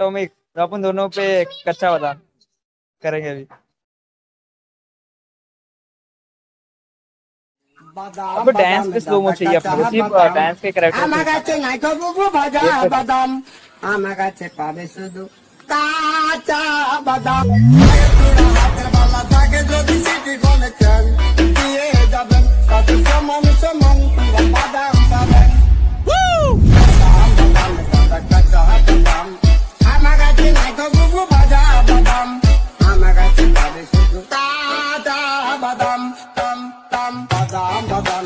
टॉमिक तो अपन दोनों पे कच्चा बादाम करेंगे अभी अब डांस पे स्लो मो चाहिए अपने को सिर्फ डांस के करेक्टर আমাগাছে নাইকো বুবু ভাজা বাদাম আমাগাছে পাবে শুধু কাঁচা বাদাম হাতের বালা থাকে যদি সিটি গলে চান দিয়ে যাবেন সাথে সমান সমান Ba-dum, ba-dum, ba-dum, ba-dum, ba-dum, ba-dum, ba-dum,